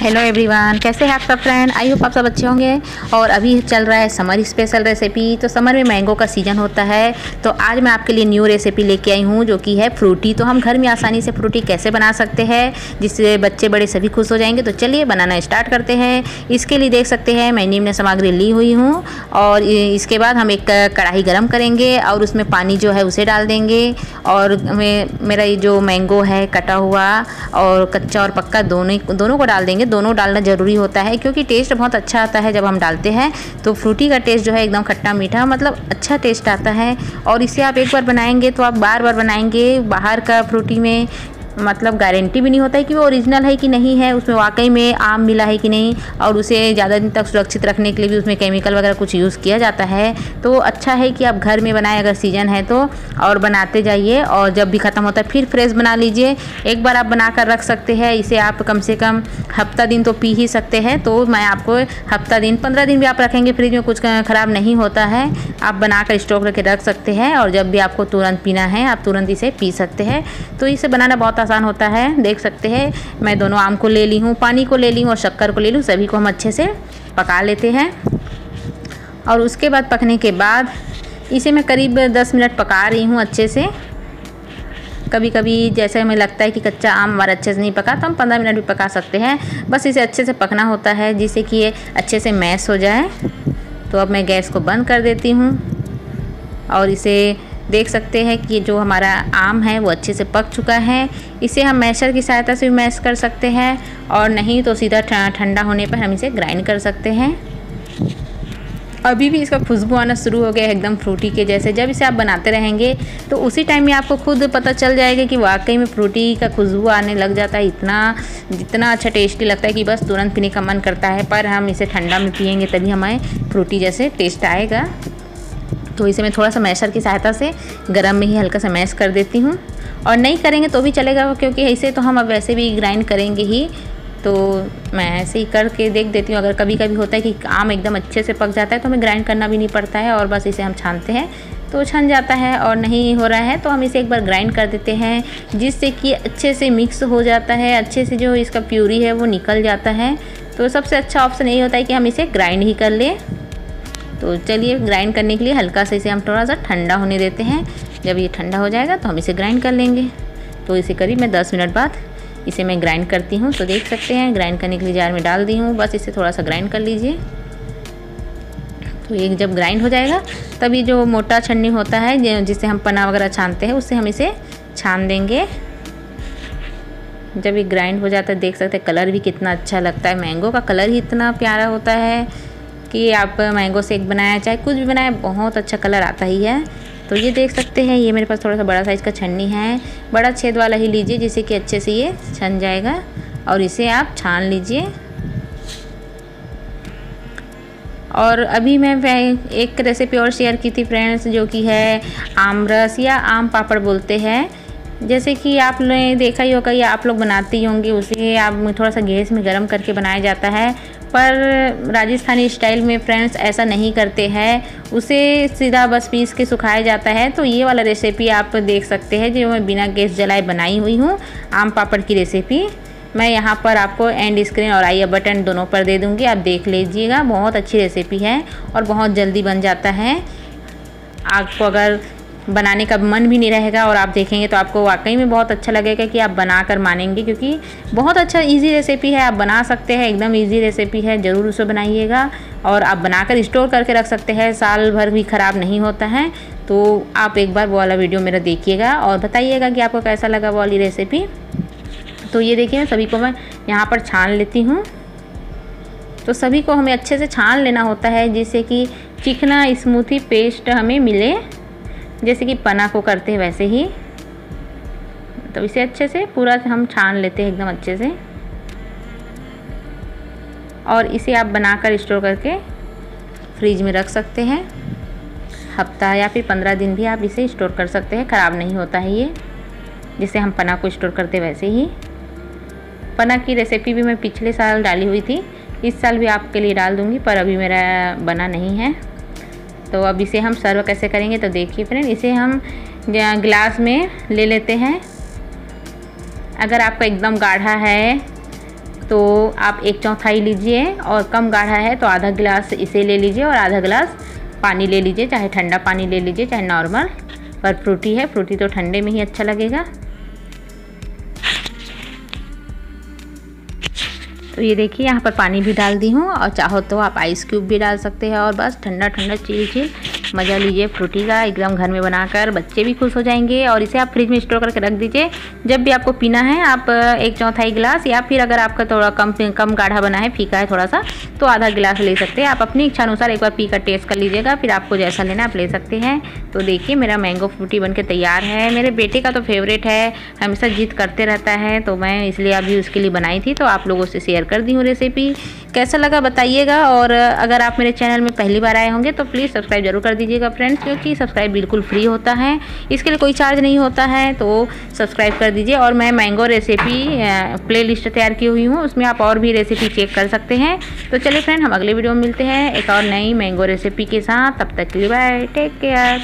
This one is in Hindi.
हेलो एवरीवन कैसे हैं आप सब फ्रेंड आई होप आप सब अच्छे होंगे। और अभी चल रहा है समर स्पेशल रेसिपी तो समर में मैंगो का सीज़न होता है। तो आज मैं आपके लिए न्यू रेसिपी लेके आई हूँ, जो कि है फ्रूटी तो हम घर में आसानी से फ्रूटी कैसे बना सकते हैं, जिससे बच्चे बड़े सभी खुश हो जाएँगे। तो चलिए बनाना स्टार्ट करते हैं। इसके लिए देख सकते हैं, मैं निम्न सामग्री ली हुई हूँ। और इसके बाद हम एक कढ़ाई गर्म करेंगे और उसमें पानी जो है उसे डाल देंगे। और मेरा ये जो मैंगो है, कटा हुआ और कच्चा और पक्का दोनों दोनों को डाल देंगे। दोनों डालना ज़रूरी होता है, क्योंकि टेस्ट बहुत अच्छा आता है जब हम डालते हैं। तो फ्रूटी का टेस्ट जो है एकदम खट्टा मीठा मतलब अच्छा टेस्ट आता है। और इसे आप एक बार बनाएँगे तो आप बार बार बनाएँगे बाहर का फ्रूटी में मतलब गारंटी भी नहीं होता है कि वो ओरिजिनल है कि नहीं है, उसमें वाकई में आम मिला है कि नहीं और उसे ज़्यादा दिन तक सुरक्षित रखने के लिए भी उसमें केमिकल वगैरह कुछ यूज़ किया जाता है। तो अच्छा है कि आप घर में बनाएँ अगर सीज़न है तो और बनाते जाइए और जब भी ख़त्म होता है फिर फ्रेश बना लीजिए। एक बार आप बना कर रख सकते हैं, इसे आप कम से कम हफ़्ता दिन तो पी ही सकते हैं। तो मैं आपको हफ़्ता दिन, पंद्रह दिन भी आप रखेंगे फ्रिज में कुछ ख़राब नहीं होता है। आप बना कर स्टॉक रख रख सकते हैं और जब भी आपको तुरंत पीना है, आप तुरंत इसे पी सकते हैं। तो इसे बनाना बहुत आसान होता है। देख सकते हैं, मैं दोनों आम को ले ली हूँ, पानी को ले ली हूँ और शक्कर को ले लूँ, सभी को हम अच्छे से पका लेते हैं। और उसके बाद पकने के बाद इसे मैं करीब 10 मिनट पका रही हूँ अच्छे से। कभी कभी जैसे हमें लगता है कि कच्चा आम हमारा अच्छे से नहीं पका तो हम पंद्रह मिनट भी पका सकते हैं। बस इसे अच्छे से पकना होता है, जिससे कि ये अच्छे से मैश हो जाए। तो अब मैं गैस को बंद कर देती हूँ और इसे देख सकते हैं कि जो हमारा आम है, वो अच्छे से पक चुका है। इसे हम मैशर की सहायता से भी मैश कर सकते हैं और नहीं तो सीधा ठंडा होने पर हम इसे ग्राइंड कर सकते हैं। अभी भी इसका खुशबू आना शुरू हो गया है एकदम फ्रूटी के जैसे। जब इसे आप बनाते रहेंगे तो उसी टाइम में आपको खुद पता चल जाएगा कि वाकई में फ्रूटी का खुशबू आने लग जाता है। इतना, जितना अच्छा टेस्टी लगता है कि बस तुरंत पीने का मन करता है, पर हम इसे ठंडा में पियेंगे, तभी हमें फ्रूटी जैसे टेस्ट आएगा। तो इसे मैं थोड़ा सा मैशर की सहायता से गर्म में ही हल्का सा मैश कर देती हूँ। और नहीं करेंगे तो भी चलेगा, क्योंकि ऐसे तो हम अब वैसे भी ग्राइंड करेंगे ही। तो मैं ऐसे ही करके देख देती हूँ, अगर कभी कभी होता है कि आम एकदम अच्छे से पक जाता है तो हमें ग्राइंड करना भी नहीं पड़ता है और बस इसे हम छानते हैं तो छन जाता है और नहीं हो रहा है तो हम इसे एक बार ग्राइंड कर देते हैं, जिससे कि अच्छे से मिक्स हो जाता है, अच्छे से जो इसका प्यूरी है वो निकल जाता है। तो सबसे अच्छा ऑप्शन यही होता है कि हम इसे ग्राइंड ही कर लें। तो चलिए ग्राइंड करने के लिए हल्का से इसे हम थोड़ा सा ठंडा होने देते हैं। जब ये ठंडा हो जाएगा तो हम इसे ग्राइंड कर लेंगे। तो इसे करीब मैं दस मिनट बाद इसे मैं ग्राइंड करती हूँ। तो देख सकते हैं ग्राइंड करने के लिए जार में डाल दी हूँ। बस इसे थोड़ा सा ग्राइंड कर लीजिए। तो ये जब ग्राइंड हो जाएगा तभी जो मोटा छन्नी होता है जिससे हम पना वगैरह छानते हैं उससे हम इसे छान देंगे। जब ये ग्राइंड हो जाता है, देख सकते हैं कलर भी कितना अच्छा लगता है। मैंगो का कलर ही इतना प्यारा होता है। कि आप मैंगो शेक बनाया, चाहे कुछ भी बनाए बहुत अच्छा कलर आता ही है। तो ये देख सकते हैं, ये मेरे पास थोड़ा सा बड़ा साइज़ का छन्नी है। बड़ा छेद वाला ही लीजिए, जिससे कि अच्छे से ये छन जाएगा। और इसे आप छान लीजिए। और अभी मैं एक रेसिपी और शेयर की थी फ्रेंड्स जो कि है आम रस या आम पापड़ बोलते हैं। जैसे कि आप ने देखा ही होगा, या आप लोग बनाते ही होंगे, उसे आप थोड़ा सा गैस में गर्म करके बनाया जाता है। पर राजस्थानी स्टाइल में फ्रेंड्स ऐसा नहीं करते हैं। उसे सीधा बस पीस के सुखाया जाता है। तो ये वाला रेसिपी आप देख सकते हैं, जो मैं बिना गैस जलाए बनाई हुई हूँ। आम पापड़ की रेसिपी मैं यहाँ पर आपको एंड स्क्रीन और आई बटन दोनों पर दे दूँगी। आप देख लीजिएगा, बहुत अच्छी रेसिपी है और बहुत जल्दी बन जाता है। आपको अगर बनाने का मन भी नहीं रहेगा और आप देखेंगे तो आपको वाकई में बहुत अच्छा लगेगा कि आप बना कर मानेंगे, क्योंकि बहुत अच्छा इजी रेसिपी है। आप बना सकते हैं, एकदम इजी रेसिपी है। ज़रूर उसे बनाइएगा और आप बनाकर स्टोर करके रख सकते हैं। साल भर भी ख़राब नहीं होता है तो आप एक बार वो वाला वीडियो मेरा देखिएगा और बताइएगा कि आपको कैसा लगा वो वाली रेसिपी तो ये देखिए सभी को मैं यहाँ पर छान लेती हूँ। तो सभी को हमें अच्छे से छान लेना होता है, जिससे कि चिकना स्मूथी पेस्ट हमें मिले। जैसे कि पना को करते हैं वैसे ही। तो इसे अच्छे से पूरा हम छान लेते हैं एकदम अच्छे से। और इसे आप बनाकर स्टोर करके फ्रिज में रख सकते हैं। हफ़्ता या फिर पंद्रह दिन भी आप इसे स्टोर कर सकते हैं, ख़राब नहीं होता है ये। जिसे हम पना को स्टोर करते वैसे ही। पना की रेसिपी भी मैं पिछले साल डाली हुई थी, इस साल भी आपके लिए डाल दूँगी, पर अभी मेरा बना नहीं है। तो अब इसे हम सर्व कैसे करेंगे तो देखिए फ्रेंड, इसे हम गिलास में ले लेते हैं। अगर आपका एकदम गाढ़ा है तो आप एक चौथाई लीजिए और कम गाढ़ा है तो आधा गिलास इसे ले लीजिए और आधा गिलास पानी ले लीजिए, चाहे ठंडा पानी ले लीजिए, चाहे नॉर्मल पर फ्रूटी है, फ्रूटी तो ठंडे में ही अच्छा लगेगा। तो ये देखिए, यहाँ पर पानी भी डाल दी हूँ और चाहो तो आप आइस क्यूब भी डाल सकते हैं और बस ठंडा ठंडा चिल चिल मज़ा लीजिए, फ्रूटी का एकदम घर में बनाकर बच्चे भी खुश हो जाएँगे और इसे आप फ्रिज में स्टोर करके रख दीजिए। जब भी आपको पीना है, आप एक चौथाई गिलास या फिर अगर आपका थोड़ा कम कम गाढ़ा बना है, फीका है थोड़ा सा तो आधा गिलास ले सकते हैं। आप अपनी इच्छा अनुसार एक बार पी कर टेस्ट कर लीजिएगा, फिर आपको जैसा लेना आप ले सकते हैं। तो देखिए, मेरा मैंगो फ्रूटी बन तैयार है। मेरे बेटे का तो फेवरेट है, हमेशा जिद करते रहता है तो मैं इसलिए अभी उसके लिए बनाई थी तो आप लोगों से शेयर कर दी हूँ रेसिपी। कैसा लगा बताइएगा और अगर आप मेरे चैनल में पहली बार आए होंगे तो प्लीज़ सब्सक्राइब ज़रूर कर दीजिएगा फ्रेंड्स, क्योंकि सब्सक्राइब बिल्कुल फ्री होता है। इसके लिए कोई चार्ज नहीं होता है तो सब्सक्राइब कर दीजिए और मैं मैंगो रेसिपी प्ले तैयार की हुई हूँ, उसमें आप और भी रेसिपी चेक कर सकते हैं। तो चलिए फ्रेंड, हम अगले वीडियो में मिलते हैं एक और नई मैंगो रेसिपी के साथ, तब तक के लिए बाय, टेक केयर।